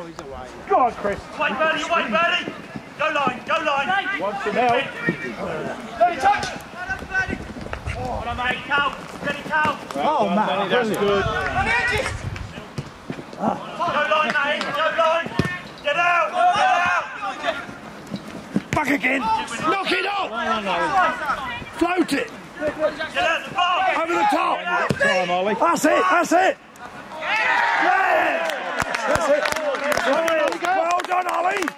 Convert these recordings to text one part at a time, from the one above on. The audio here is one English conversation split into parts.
Oh, he's away. Go on, Chris. Wait, Birdie, wait, Birdie! Go line, go line! Wants some help. Let it touch! Hold on, mate, Cal! Steady, Cal! Oh, man, that's good. On the edges! Go line, mate, go line! Get out, get out! Back again. Knock it off. Float it. Get out the bar! Over the top. Time, Ollie. That's it. That's it. Yeah. That's it. Well done, Ollie.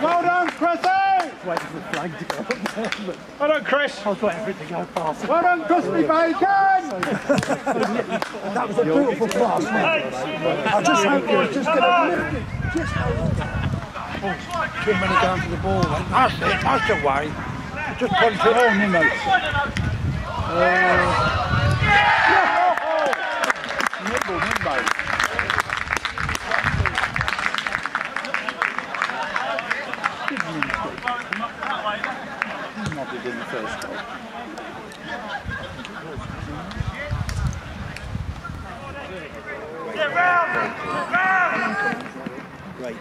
Well done, Chrissy! Well done, Chris. I was waiting for it to go past. Well done, Crispy Bacon! That was a beautiful pass, mate. I just hope you're just Come going to on! lift it. Just too many down to the ball. That's it. That's the way. Just punch it on, you know. Nibble, nibble. Nodded in the first goal. Get round! Get round! Great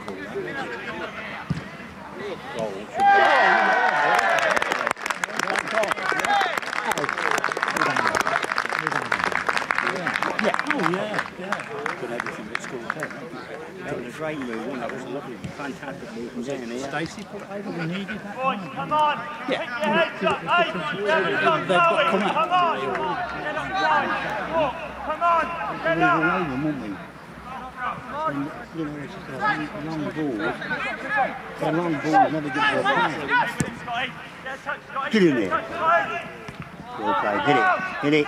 ball. Done everything but scored ten. That was a great move, wasn't it? That was a lovely, fantastic move from down here. Stacey put it over, we needed that. Boys, come on! Pick your heads up! Hey! Seven o'clock, Chloe! Come on! Get up line! Walk! Come on! Get We up! were over them, weren't we? And, you know, it's just a long, long ball. A long ball never gets to a pass. Scotty! Get a touch, Scotty! Get in a there. touch, Scotty! Well played. Hit it. Hit it.